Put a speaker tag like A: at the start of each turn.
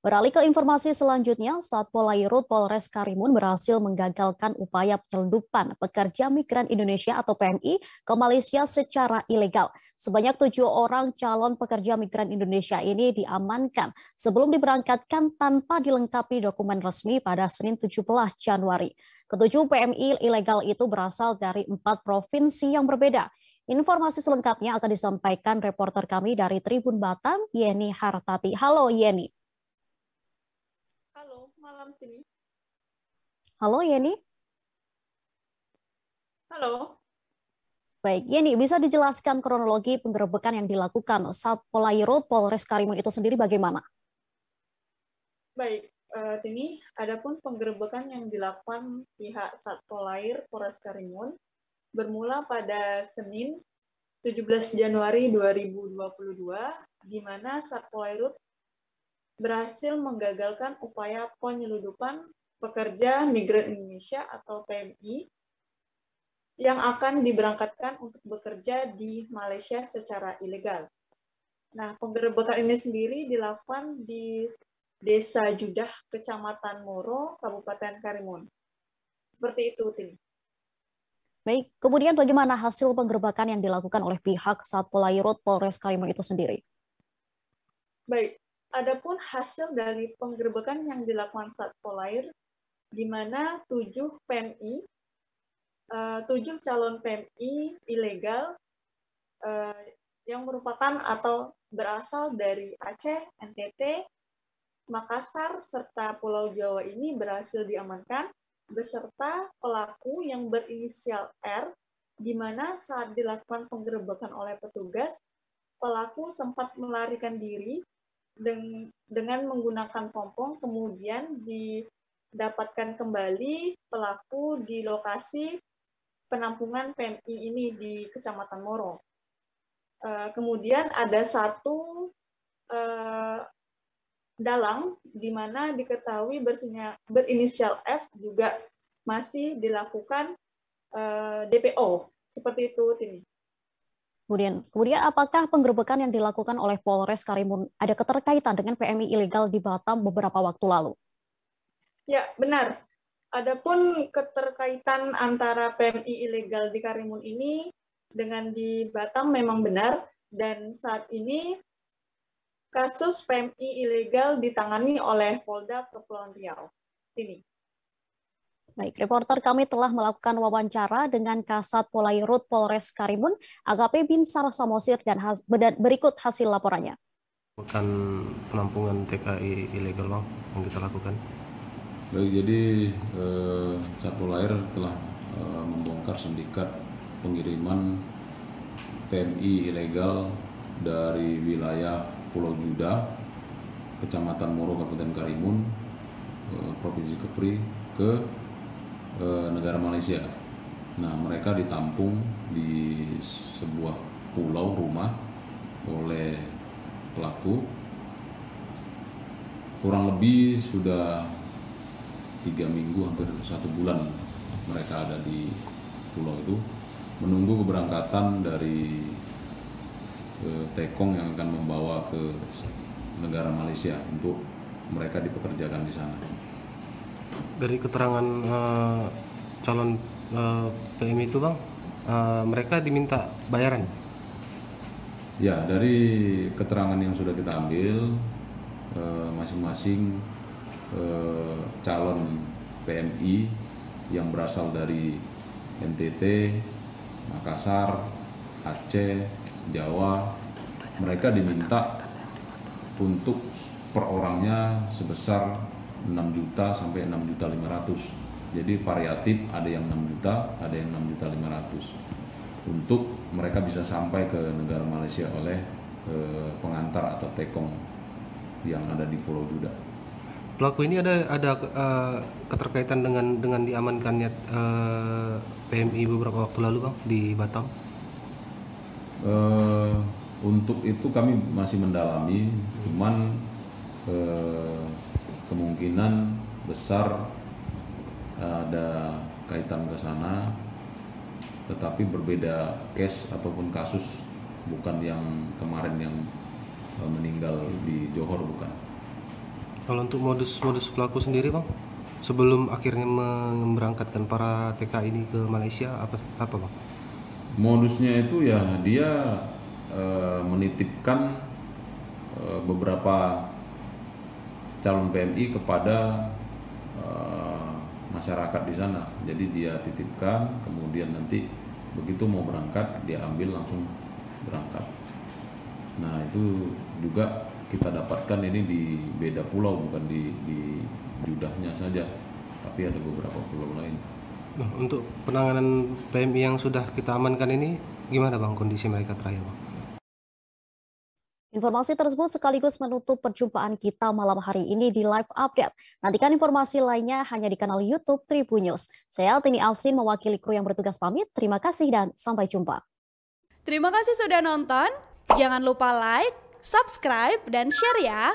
A: Beralih ke informasi selanjutnya, Satpol Airut Polres Karimun berhasil menggagalkan upaya penyelundupan pekerja migran Indonesia atau PMI ke Malaysia secara ilegal. Sebanyak tujuh orang calon pekerja migran Indonesia ini diamankan sebelum diberangkatkan tanpa dilengkapi dokumen resmi pada Senin 17 Januari. Ketujuh PMI ilegal itu berasal dari empat provinsi yang berbeda. Informasi selengkapnya akan disampaikan reporter kami dari Tribun Batam, Yeni Hartati. Halo Yeni.
B: Sini.
A: Halo Yeni.
B: Halo.
A: Baik, Yeni, bisa dijelaskan kronologi penggerebekan yang dilakukan saat Polairut Polres Karimun itu sendiri bagaimana?
B: Baik, uh, Tini, adapun penggerebekan yang dilakukan pihak Satpol Air Polres Karimun bermula pada Senin 17 Januari 2022, di mana Satpol Airut berhasil menggagalkan upaya penyeludupan pekerja migran Indonesia atau PMI yang akan diberangkatkan untuk bekerja di Malaysia secara ilegal. Nah, penggerebekan ini sendiri dilakukan di Desa Judah, Kecamatan Moro, Kabupaten Karimun. Seperti itu, Tim.
A: Baik, kemudian bagaimana hasil penggerebekan yang dilakukan oleh pihak Satpol Airut Polres Karimun itu sendiri?
B: Baik, Adapun hasil dari penggerbekan yang dilakukan Satpol Air, di mana tujuh PMI, uh, tujuh calon PMI ilegal uh, yang merupakan atau berasal dari Aceh, NTT, Makassar, serta Pulau Jawa ini berhasil diamankan beserta pelaku yang berinisial R, di mana saat dilakukan penggerebekan oleh petugas, pelaku sempat melarikan diri dengan menggunakan pompong kemudian didapatkan kembali pelaku di lokasi penampungan PMI ini di Kecamatan Moro. Eh, kemudian ada satu uh, dalang di mana diketahui berinisial F juga masih dilakukan eh, DPO. Seperti itu, Tini.
A: Kemudian, kemudian apakah penggerbekan yang dilakukan oleh Polres Karimun ada keterkaitan dengan PMI ilegal di Batam beberapa waktu lalu?
B: Ya, benar. Adapun keterkaitan antara PMI ilegal di Karimun ini dengan di Batam memang benar dan saat ini kasus PMI ilegal ditangani oleh Polda Kepulauan Riau. Ini.
A: Baik, reporter kami telah melakukan wawancara dengan Kasat Polairut Polres Karimun, AKP Binsar Samosir, dan has berikut hasil laporannya.
C: Bukan penampungan TKI ilegal bang yang kita lakukan.
D: Baik, jadi eh, Satpol Air telah eh, membongkar sindikat pengiriman PMI ilegal dari wilayah Pulau Juda, Kecamatan Moro, Kabupaten Karimun, eh, Provinsi Kepri, ke ke negara Malaysia. Nah, mereka ditampung di sebuah pulau rumah oleh pelaku. Kurang lebih sudah tiga minggu, hampir satu bulan mereka ada di pulau itu, menunggu keberangkatan dari eh, Tekong yang akan membawa ke negara Malaysia untuk mereka dipekerjakan di sana
C: dari keterangan uh, calon uh, eh, PMI itu bang, uh, mereka diminta bayaran?
D: Ya, dari keterangan yang sudah kita ambil, masing-masing uh, calon PMI yang berasal dari NTT, Makassar, Aceh, Jawa, mereka diminta untuk per orangnya sebesar 6 juta sampai 6 juta 500 jadi variatif ada yang 6 juta ada yang 6 juta 500 untuk mereka bisa sampai ke negara Malaysia oleh eh, pengantar atau tekong yang ada di Pulau Duda.
C: Pelaku ini ada ada uh, keterkaitan dengan dengan diamankannya uh, eh, PMI beberapa waktu lalu bang di Batam?
D: Uh, untuk itu kami masih mendalami. Cuman uh, kemungkinan besar ada kaitan ke sana tetapi berbeda case ataupun kasus bukan yang kemarin yang e, meninggal di Johor bukan.
C: Kalau untuk modus-modus pelaku sendiri bang, sebelum akhirnya memberangkatkan para TK ini ke Malaysia apa apa bang?
D: Modusnya itu ya dia e, menitipkan e, beberapa calon PMI kepada e, masyarakat di sana. Jadi dia titipkan, kemudian nanti begitu mau berangkat dia ambil langsung berangkat. Nah itu juga kita dapatkan ini di beda pulau bukan di, di judahnya saja, tapi ada beberapa pulau lain.
C: Nah, untuk penanganan PMI yang sudah kita amankan ini gimana bang kondisi mereka terakhir bang?
A: Informasi tersebut sekaligus menutup perjumpaan kita malam hari ini di live update. Nantikan informasi lainnya hanya di kanal YouTube Tribun News. Saya Altini Afsin mewakili kru yang bertugas pamit. Terima kasih dan sampai jumpa.
E: Terima kasih sudah nonton. Jangan lupa like, subscribe, dan share ya.